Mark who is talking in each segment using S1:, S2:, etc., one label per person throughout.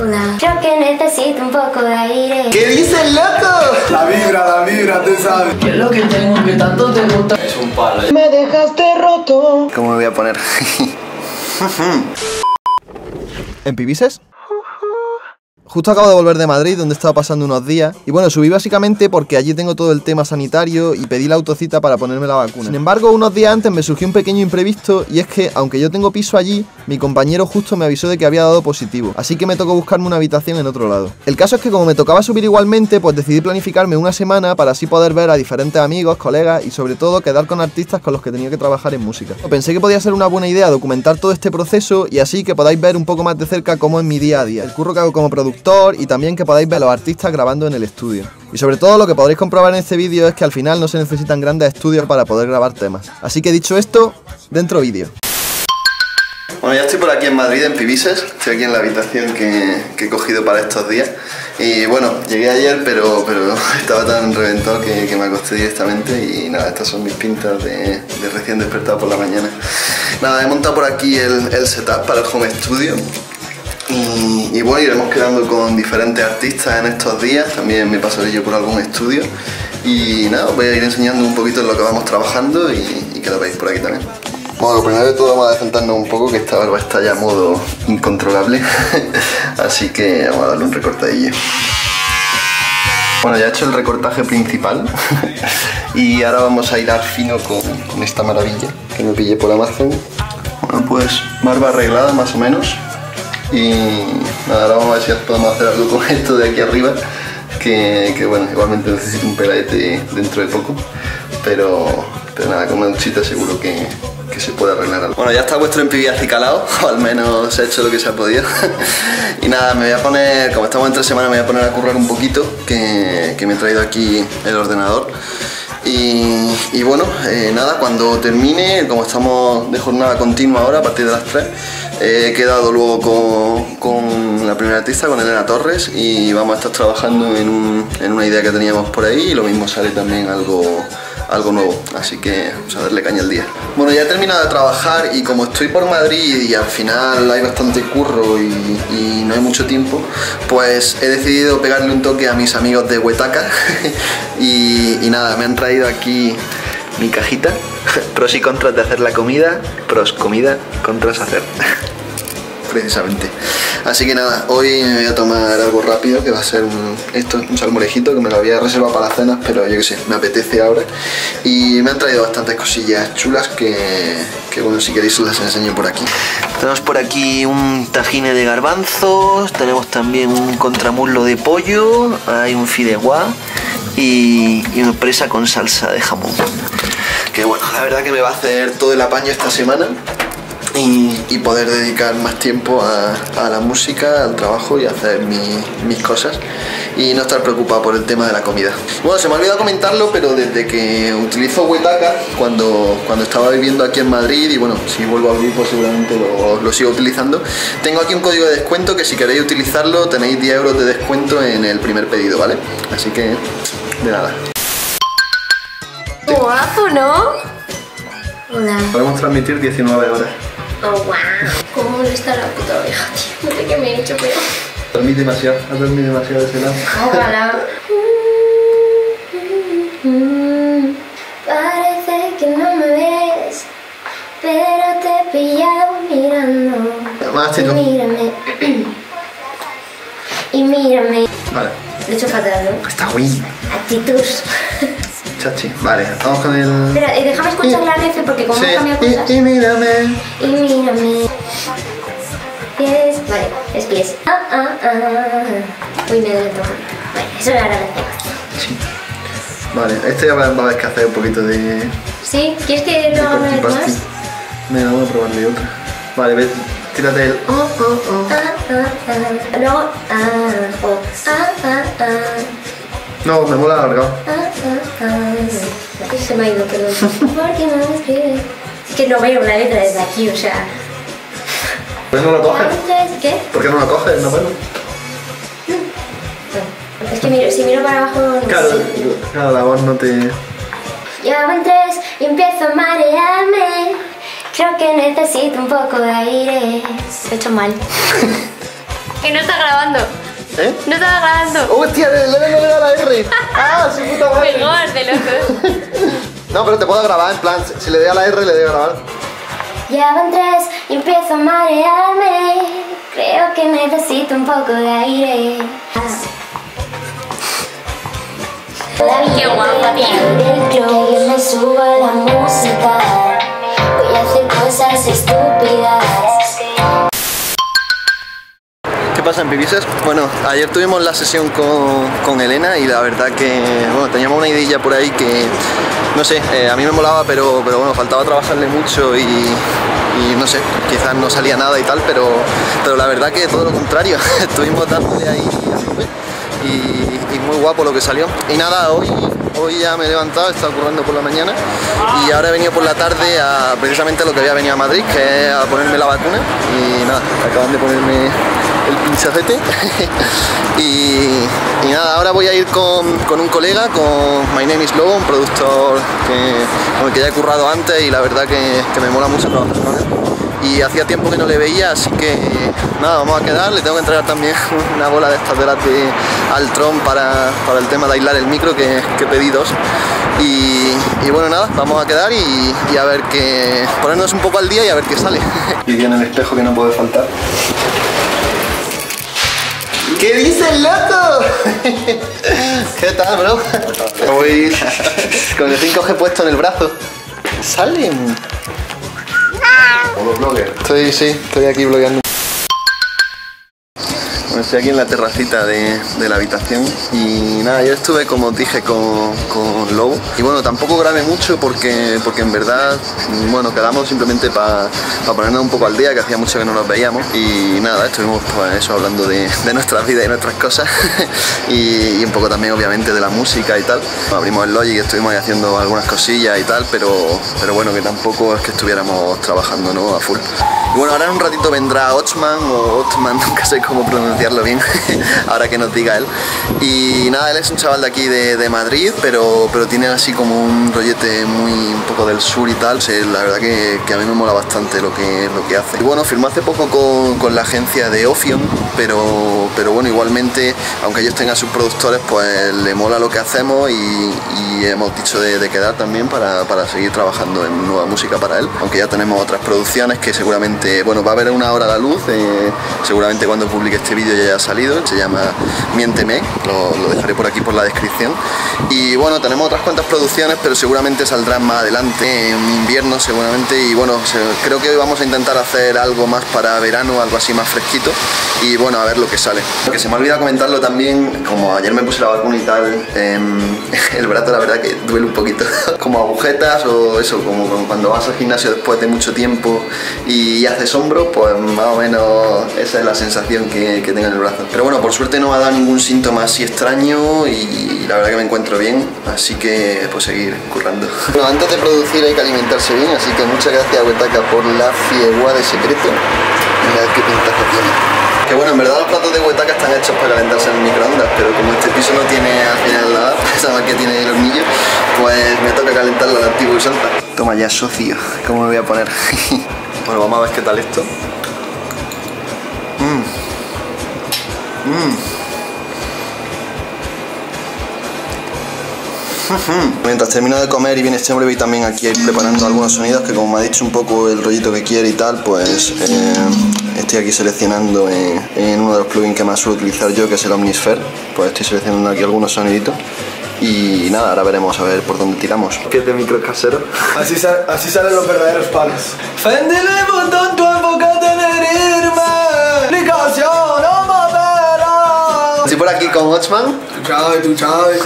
S1: Hola. Creo que necesito un poco de aire.
S2: ¿Qué dices, loco?
S3: La vibra, la vibra, tú sabes.
S4: ¿Qué es lo que tengo que tanto te gusta? Es un palo.
S2: Me dejaste roto. ¿Cómo me voy a poner? ¿En Pibises? Justo acabo de volver de Madrid, donde estaba pasando unos días. Y bueno, subí básicamente porque allí tengo todo el tema sanitario y pedí la autocita para ponerme la vacuna. Sin embargo, unos días antes me surgió un pequeño imprevisto y es que, aunque yo tengo piso allí, mi compañero justo me avisó de que había dado positivo. Así que me tocó buscarme una habitación en otro lado. El caso es que como me tocaba subir igualmente, pues decidí planificarme una semana para así poder ver a diferentes amigos, colegas y sobre todo quedar con artistas con los que tenía que trabajar en música. Pensé que podía ser una buena idea documentar todo este proceso y así que podáis ver un poco más de cerca cómo es mi día a día. El curro que hago como productor y también que podáis ver a los artistas grabando en el estudio. Y sobre todo lo que podréis comprobar en este vídeo es que al final no se necesitan grandes estudios para poder grabar temas. Así que dicho esto, dentro vídeo. Bueno, ya estoy por aquí en Madrid, en Pibises. Estoy aquí en la habitación que, he cogido para estos días. Y bueno, llegué ayer, pero, pero estaba tan reventado que, me acosté directamente. Y nada, estas son mis pintas de, recién despertado por la mañana. Nada, he montado por aquí el, el setup para el home studio. Y, bueno, iremos quedando con diferentes artistas en estos días, también me pasaré yo por algún estudio y nada, os voy a ir enseñando un poquito en lo que vamos trabajando y, que lo veis por aquí también. Bueno, lo primero de todo vamos a desentarnos un poco que esta barba está ya a modo incontrolable, así que vamos a darle un recortadillo. Bueno, ya he hecho el recortaje principal y ahora vamos a ir al fino con, con esta maravilla que me pillé por Amazon. Bueno, pues barba arreglada más o menos, y nada, ahora vamos a ver si podemos hacer algo con esto de aquí arriba que, bueno, igualmente necesito un peladete dentro de poco pero, pero nada, con una duchita seguro que, se puede arreglar algo. Bueno, ya está vuestro MPV acicalado, o al menos he hecho lo que se ha podido. y nada, me voy a poner, como estamos entre semana, me voy a poner a currar un poquito, que, me he traído aquí el ordenador. Y, bueno, eh, nada, cuando termine, como estamos de jornada continua ahora, a partir de las 3, He quedado luego con, la primera artista, con Elena Torres, y vamos a estar trabajando en, una idea que teníamos por ahí y lo mismo sale también algo, algo nuevo, así que vamos a darle caña al día. Bueno, ya he terminado de trabajar y como estoy por Madrid y al final hay bastante curro y, no hay mucho tiempo, pues he decidido pegarle un toque a mis amigos de Huetaca y nada, me han traído aquí mi cajita. Pros y contras de hacer la comida. Pros comida, contras hacer. Precisamente. Así que nada, hoy me voy a tomar algo rápido, que va a ser un, esto, un salmorejito, que me lo había reservado para las cenas, pero yo que sé, me apetece ahora. Y me han traído bastantes cosillas chulas que, que bueno, si queréis os las enseño por aquí. Tenemos por aquí un tajine de garbanzos, tenemos también un contramuslo de pollo, hay un fideuá y, y una presa con salsa de jamón que bueno, la verdad que me va a hacer todo el apaño esta semana y, poder dedicar más tiempo a, la música, al trabajo y hacer mis cosas y no estar preocupado por el tema de la comida. Bueno, se me ha olvidado comentarlo, pero desde que utilizo Wetaka, cuando, cuando estaba viviendo aquí en Madrid, y bueno, si vuelvo a vivir pues seguramente lo, lo sigo utilizando, tengo aquí un código de descuento que si queréis utilizarlo tenéis 10 euros de descuento en el primer pedido, ¿vale? Así que, de nada.
S1: Guapo, ¿no? Hola.
S2: Podemos transmitir 19 horas.
S1: Oh, wow. ¿Cómo está la puta oveja, tío? No sé qué me he hecho, pero...
S2: Dormí demasiado, has dormido demasiado ese lado.
S1: Ojalá. Parece que no me ves, pero te he pillado mirando.
S2: Más tú.
S1: Mírame. y mírame.
S2: Vale.
S1: Lo he hecho fatal, ¿no?
S2: Está bien.
S1: Actitud.
S2: Chachi. Vale, vamos con el...
S1: Espera, eh, déjame escuchar la ref porque como
S2: sí.
S1: hemos cambiado cosas...
S2: Y, y mírame.
S1: Y mírame. Pies. Vale, es pies. Ah, ah, ah. Uy, me duele todo. Vale, eso era la.
S2: Sí. Vale, este ya va a haber que hacer un poquito de...
S1: ¿Sí? ¿Quieres que lo haga una vez más?
S2: Venga, vamos a probarle otra. Vale, ve, tírate el... Oh, oh, oh.
S1: Ah, ah, ah. Luego... Ah, oh. Ah, ah, ah.
S2: No, me mola alargado.
S1: Ah, ah, ah. Se me ha ido, perdón. ¿Por qué no me escribes? Es que no veo la letra desde aquí, o sea...
S2: ¿Por qué no la coges?
S1: ¿Qué?
S2: ¿Por qué no la coges? No bueno.
S1: Es que miro, si miro para abajo... No
S2: Claro,
S1: sé.
S2: claro, la voz no te...
S1: Ya van tres y empiezo a marearme. Creo que necesito un poco de aire. Lo he hecho mal. Que no está grabando.
S2: ¿Eh?
S1: No estaba grabando.
S2: ¡Hostia! Le, le, le, le da la R. ¡Ah, su puta madre!
S1: Mejor de locos.
S2: No, pero te puedo grabar, en plan, si le doy a la R, le doy a grabar.
S1: Ya van tres y empiezo a marearme. Creo que necesito un poco de aire. Qué guapa, tío. Yo me subo a la música. Voy a hacer cosas estúpidas.
S2: ¿Qué pasa en Pibises? Bueno, ayer tuvimos la sesión con, con Elena y la verdad que, bueno, teníamos una idea por ahí que, no sé, eh, a mí me molaba, pero, pero bueno, faltaba trabajarle mucho y, no sé, quizás no salía nada y tal, pero, pero la verdad que todo lo contrario, estuvimos dándole ahí y, y muy guapo lo que salió. Y nada, hoy, hoy ya me he levantado, he estado currando por la mañana y ahora he venido por la tarde a precisamente lo que había venido a Madrid, que es a ponerme la vacuna y nada, acaban de ponerme el pinchacete y, y nada, ahora voy a ir con, con un colega, con My Name is Lobo, un productor que, con el que ya he currado antes y la verdad que, que me mola mucho trabajar con él y hacía tiempo que no le veía, así que nada, vamos a quedar. Le tengo que entregar también una bola de estas de las de Altron para, para el tema de aislar el micro, que, que pedí dos. Y, bueno, nada, vamos a quedar y, y a ver qué. ponernos un poco al día y a ver qué sale. Y viene el espejo que no puede faltar. ¿Qué dices, loco? ¿Qué tal, bro? Voy con el 5G puesto en el brazo. Salen.
S3: Como blogger.
S2: Estoy, sí, estoy aquí blogueando. Estoy aquí en la terracita de, de la habitación y nada, yo estuve como dije con, con Low y bueno, tampoco grabé mucho porque, porque en verdad, bueno, quedamos simplemente para ponernos un poco al día, que hacía mucho que no nos veíamos y nada, estuvimos pues eso hablando de, de nuestras vidas y nuestras cosas y, un poco también obviamente de la música y tal. Abrimos el Logic estuvimos ahí haciendo algunas cosillas y tal, pero, pero bueno, que tampoco es que estuviéramos trabajando ¿no? a full. Bueno, ahora en un ratito vendrá Ochman o Otman, nunca sé cómo pronunciarlo bien, ahora que nos diga él. Y nada, él es un chaval de aquí de, de Madrid, pero, pero tiene así como un rollete muy un poco del sur y tal. Sí, la verdad que, que a mí me mola bastante lo que, lo que hace. Y bueno, firmó hace poco con, con la agencia de Ophion, pero, pero bueno, igualmente, aunque ellos tengan sus productores, pues le mola lo que hacemos y, hemos dicho de, quedar también para, para seguir trabajando en nueva música para él. Aunque ya tenemos otras producciones que seguramente, bueno, va a haber una hora a la luz, eh, seguramente cuando publique este vídeo ya haya salido, se llama Miénteme, lo, dejaré por aquí por la descripción. Y bueno, tenemos otras cuantas producciones, pero seguramente saldrán más adelante, en invierno seguramente, y bueno, creo que hoy vamos a intentar hacer algo más para verano, algo así más fresquito, y a ver lo que sale. Lo que se me ha olvidado comentarlo también, como ayer me puse la vacuna y tal, em, el brazo la verdad que duele un poquito, como agujetas o eso, como cuando vas al gimnasio después de mucho tiempo y haces hombro, pues más o menos esa es la sensación que, que tengo en el brazo. Pero bueno, por suerte no me ha dado ningún síntoma así extraño y la verdad que me encuentro bien, así que pues seguir currando. Bueno, antes de producir hay que alimentarse bien, así que muchas gracias Huetaca por la fiegua de secreto. Mira qué pintaza tiene. Que bueno, en verdad los platos de huetaca están hechos para calentarse en el microondas, pero como este piso no tiene al final la esa que tiene el hornillo, pues me toca calentarlo a la antigua y santa. Toma ya, socio, ¿cómo me voy a poner? bueno, vamos a ver qué tal esto. Mmm. Mmm. Mientras termino de comer y viene este hombre, voy también aquí preparando algunos sonidos que como me ha dicho un poco el rollito que quiere y tal, pues eh, estoy aquí seleccionando en, en uno de los plugins que más suelo utilizar yo, que es el Omnisphere, pues estoy seleccionando aquí algunos soniditos y nada, ahora veremos a ver por dónde tiramos. ¿Qué es de micro casero?
S3: Así, sa- así salen los verdaderos palos.
S2: Estoy por aquí con Watchman
S3: Tú sabes, tú sabes.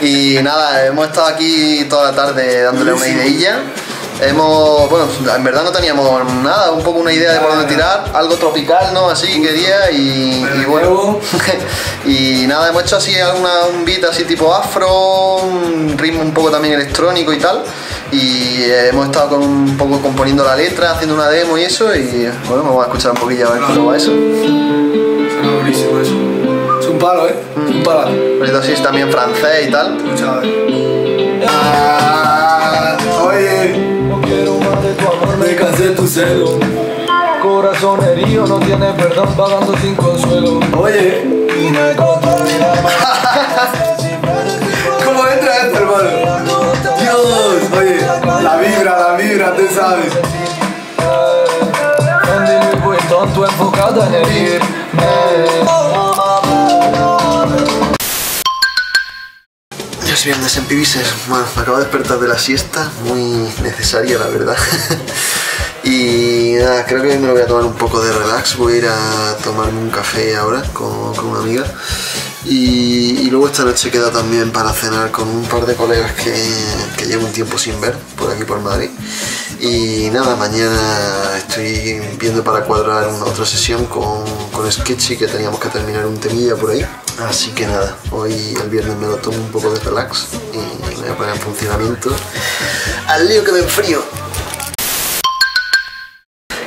S2: y nada, hemos estado aquí toda la tarde dándole una ideilla. Hemos, bueno, en verdad no teníamos nada, un poco una idea de por dónde tirar, algo tropical, ¿no? Así quería y, y bueno. y nada, hemos hecho así alguna, un beat así tipo afro, un ritmo un poco también electrónico y tal. Y eh, hemos estado con, un poco componiendo la letra, haciendo una demo y eso. Y bueno, vamos a escuchar un poquillo a ver cómo va eso.
S3: Suena buenísimo eso. Es un palo, ¿eh? Es un palo.
S2: Ahorita así es también francés y tal.
S3: Tú sabes. Ah, oye,
S4: tu
S3: celo.
S4: corazón herido no tiene perdón pagando sin consuelo.
S3: Oye, ¿cómo entra esto, hermano? Dios, oye, la vibra, la vibra, tú sabes.
S4: Tú enfocada en herirme.
S2: Es viernes en Pibises. Bueno, me acabo de despertar de la siesta, muy necesaria la verdad. y nada, creo que hoy me lo voy a tomar un poco de relax. Voy a ir a tomarme un café ahora con, con una amiga. Y, luego esta noche queda también para cenar con un par de colegas que, que llevo un tiempo sin ver por aquí por Madrid. Y nada, mañana estoy viendo para cuadrar una otra sesión con, con Sketchy que teníamos que terminar un temilla por ahí. Así que nada, hoy el viernes me lo tomo un poco de relax y me voy a poner en funcionamiento. Al lío que me enfrío.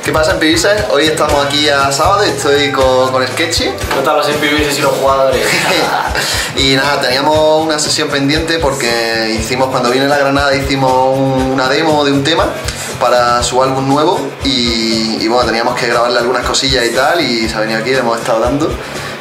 S2: ¿Qué pasa en Pibises? Hoy estamos aquí a sábado y estoy con, con Sketchy.
S5: No los MPVs y los jugadores.
S2: y nada, teníamos una sesión pendiente porque hicimos, cuando vine la Granada, hicimos un- una demo de un tema para su álbum nuevo y, y bueno, teníamos que grabarle algunas cosillas y tal y se ha venido aquí, le hemos estado dando.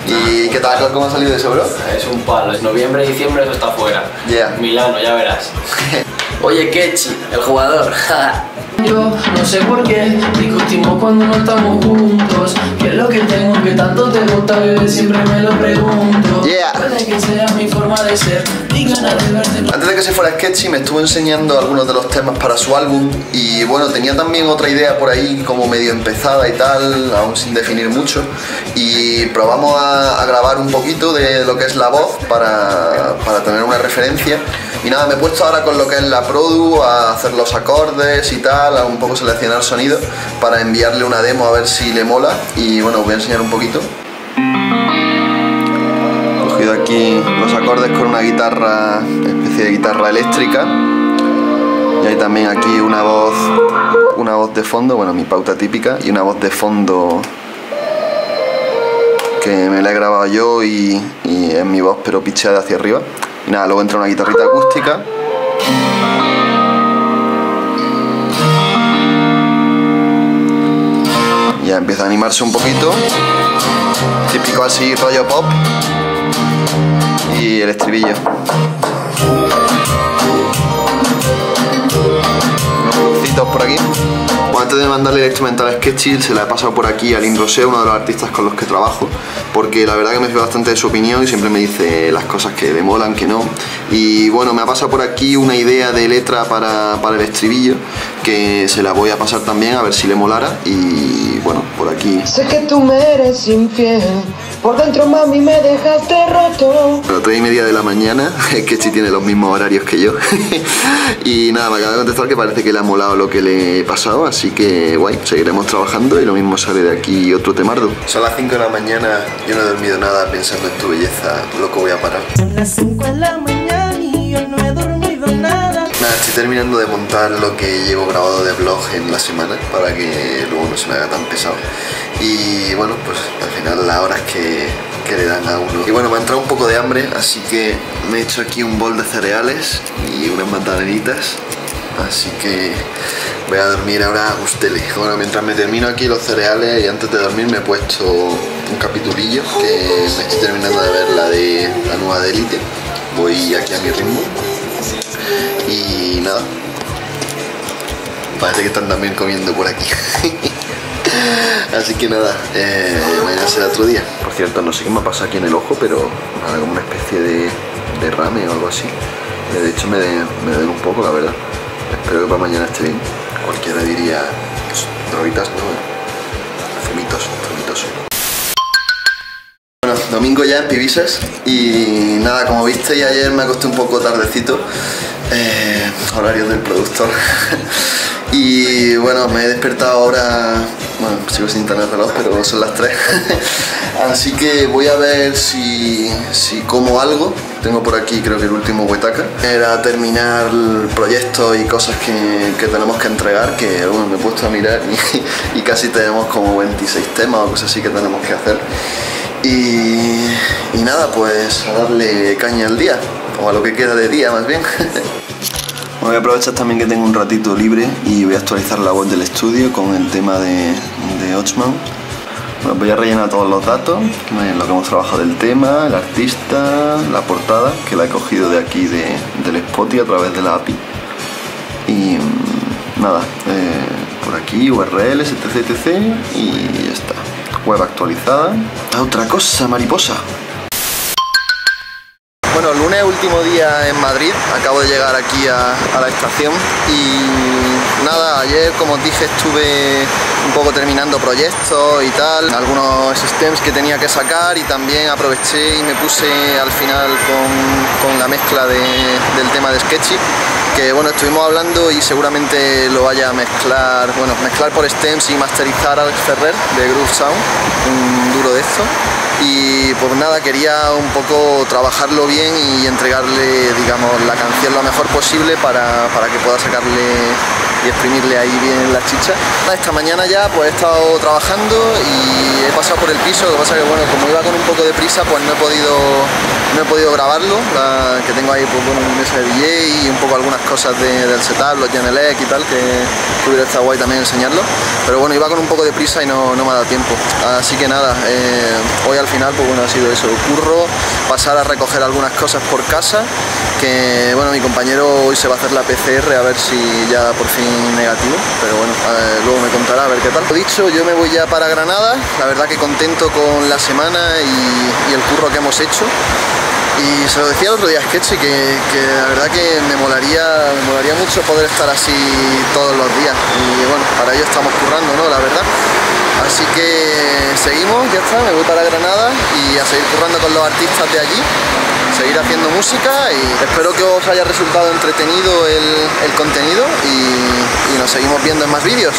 S2: ¿Y qué tal? ¿Cómo ha salido eso, bro?
S5: es un palo, es noviembre, diciembre, eso está fuera.
S2: Yeah.
S5: Milano, ya verás. Oye, Kechi, el jugador.
S6: Yo no sé por qué discutimos cuando no estamos juntos. ¿Qué es lo que tengo que tanto te gusta, bebé? Siempre me lo pregunto.
S2: Yeah.
S6: Puede que sea mi forma de ser y ganas de verte.
S2: Antes de que se fuera Sketchy me estuvo enseñando algunos de los temas para su álbum y bueno, tenía también otra idea por ahí como medio empezada y tal, aún sin definir mucho y probamos a, a grabar un poquito de lo que es la voz para, para tener una referencia y nada, me he puesto ahora con lo que es la Produ a hacer los acordes y tal, a un poco seleccionar sonido para enviarle una demo a ver si le mola y bueno, os voy a enseñar un poquito cogido aquí los acordes con una guitarra, especie de guitarra eléctrica. Y hay también aquí una voz, una voz de fondo, bueno, mi pauta típica, y una voz de fondo que me la he grabado yo y, y es mi voz pero picheada hacia arriba. Y nada, luego entra una guitarrita acústica. Ya empieza a animarse un poquito. Típico así, rollo pop y el estribillo. Por aquí. Bueno, antes de mandarle el instrumental a Sketchy, se la he pasado por aquí a Lin Rosé, uno de los artistas con los que trabajo, porque la verdad que me fío bastante de su opinión y siempre me dice las cosas que le molan, que no. Y bueno, me ha pasado por aquí una idea de letra para, para el estribillo, que se la voy a pasar también a ver si le molara. Y bueno, por aquí
S7: Sé que tú me eres infiel. Por dentro, mami, me dejaste roto.
S2: A las 3 y media de la mañana, es que sí tiene los mismos horarios que yo. y nada, me acaba de contestar que parece que le ha molado lo que le he pasado, así que guay, seguiremos trabajando y lo mismo sale de aquí otro temardo. Son las 5 de la mañana, yo no he dormido nada pensando en tu belleza, loco voy a parar.
S8: Las 5 de la mañana
S2: terminando de montar lo que llevo grabado de vlog en la semana para que luego no se me haga tan pesado. Y bueno, pues al final las horas que, que le dan a uno. Y bueno, me ha entrado un poco de hambre, así que me he hecho aquí un bol de cereales y unas magdalenitas. Así que voy a dormir ahora a gustele. Bueno, mientras me termino aquí los cereales y antes de dormir me he puesto un capitulillo que me estoy terminando de ver la de la nueva de Elite. Voy aquí a mi ritmo. Y nada. Parece que están también comiendo por aquí. Así que nada, eh, mañana será otro día. Por cierto, no sé qué me pasa aquí en el ojo, pero nada, como una especie de derrame o algo así. Eh, De hecho, me, me duele un poco, la verdad. Espero que para mañana esté bien. Cualquiera diría, pues, ¿no? Fumitos, fumitos. Domingo ya en Pibises y nada, como visteis ayer me acosté un poco tardecito, eh, horarios del productor. y bueno, me he despertado ahora, bueno, sigo sin tener reloj, pero son las 3. Así que voy a ver si, si como algo. Tengo por aquí creo que el último huetaca. Era terminar el proyecto y cosas que, que tenemos que entregar, que bueno, me he puesto a mirar y, y casi tenemos como 26 temas o cosas así que tenemos que hacer. Y, nada, pues a darle caña al día, o a lo que queda de día más bien. Voy a aprovechar también que tengo un ratito libre y voy a actualizar la web del estudio con el tema de, de Ochman. Bueno, voy a rellenar todos los datos, lo que hemos trabajado del tema, el artista, la portada, que la he cogido de aquí de, del Spotify a través de la API. Y mm, nada, eh, por aquí URLs, etc, etc. Y ya está. Web actualizada. Otra cosa, mariposa. Bueno, lunes último día en Madrid, acabo de llegar aquí a, a, la estación y nada, ayer como os dije estuve un poco terminando proyectos y tal, algunos stems que tenía que sacar y también aproveché y me puse al final con, con la mezcla de, del tema de Sketchy que bueno, estuvimos hablando y seguramente lo vaya a mezclar, bueno, mezclar por stems y masterizar Alex Ferrer de Groove Sound, un duro de esto y pues nada, quería un poco trabajarlo bien y entregarle, digamos, la canción lo mejor posible para, para que pueda sacarle y exprimirle ahí bien la chicha. Esta mañana ya pues he estado trabajando y he pasado por el piso, lo que pasa que bueno, como iba con un poco de prisa pues no he podido, no he podido grabarlo, que tengo ahí pues bueno, mi mesa de DJ y un poco algunas cosas de, del setup, los Genelec y tal, que hubiera estado guay también enseñarlo, pero bueno, iba con un poco de prisa y no, no me ha dado tiempo, así que nada, eh, hoy al final pues bueno, ha sido eso, curro, pasar a recoger algunas cosas por casa, que bueno, mi compañero hoy se va a hacer la PCR a ver si ya por fin negativo, pero bueno, luego me contará a ver qué tal. Dicho, yo me voy ya para Granada, la verdad que contento con la semana y, y el curro que hemos hecho. Y se lo decía el otro día a Sketchy que, que, la verdad que me molaría, me molaría mucho poder estar así todos los días. Y bueno, para ello estamos currando, ¿no? La verdad. Así que seguimos, ya está, me voy para Granada y a seguir currando con los artistas de allí, seguir haciendo música y espero que os haya resultado entretenido el, contenido y nos seguimos viendo en más vídeos.